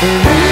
We'll